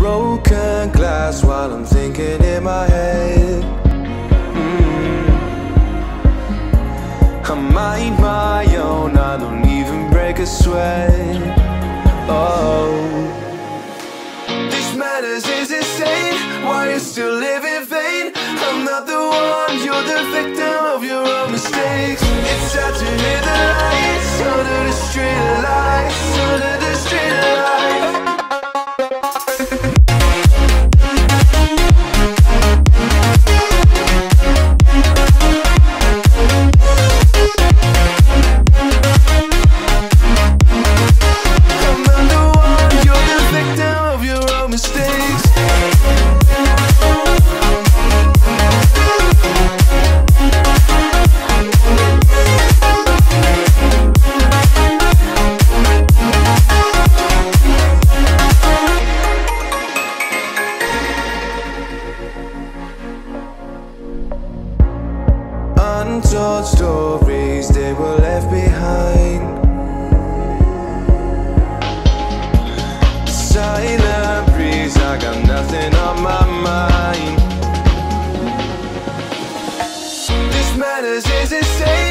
broken glass while I'm thinking in my head. Mm. I mind my own, I don't even break a sweat. Oh, this madness is insane. Why you still live in vain? I'm not the one, you're the victim of your own mistakes. Untold stories they were left behind. Madness is still living?